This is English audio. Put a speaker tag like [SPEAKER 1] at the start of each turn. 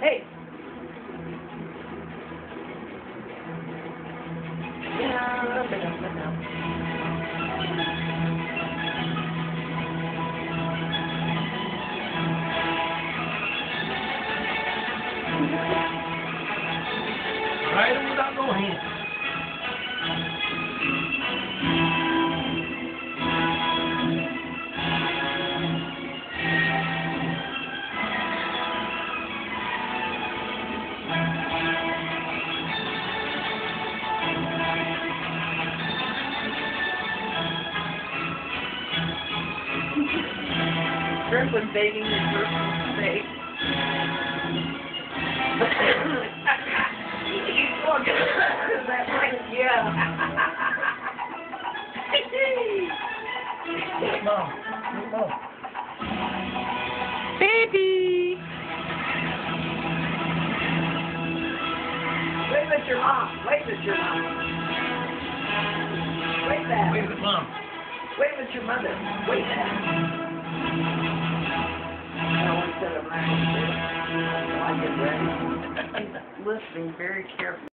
[SPEAKER 1] Hey! Right without no hands. Carefully begging your personal space. He's talking that way, yeah.
[SPEAKER 2] Mom, mom.
[SPEAKER 3] Baby!
[SPEAKER 1] Wave at your mom. Wave at your mom. Wave that.
[SPEAKER 2] Wait a minute, mom.
[SPEAKER 1] Wave at your mother. Wave that. Listening very carefully.